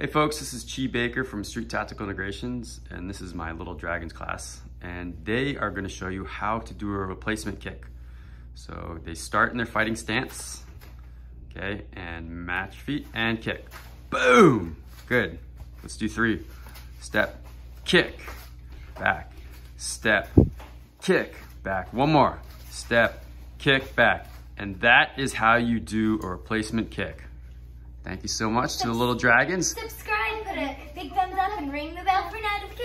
Hey folks, this is Chi Baker from Street Tactical Integrations, and this is my Little Dragons class. And they are gonna show you how to do a replacement kick. So they start in their fighting stance, okay, and match feet and kick. Boom! Good. Let's do three. Step, kick, back, step, kick, back. One more. Step, kick, back. And that is how you do a replacement kick. Thank you so much to the Little Dragons. Subscribe, put a big thumbs up, and ring the bell for notifications.